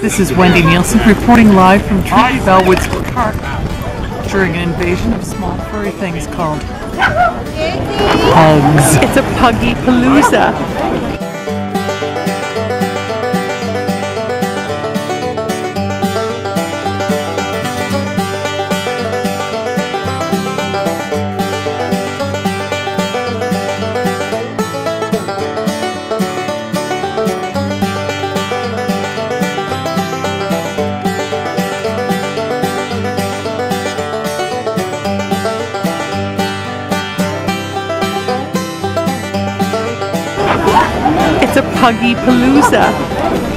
This is Wendy Nielsen reporting live from Trinity Bellwoods Park during an invasion of small furry things called pugs. It's a puggy palooza. Puggy palooza.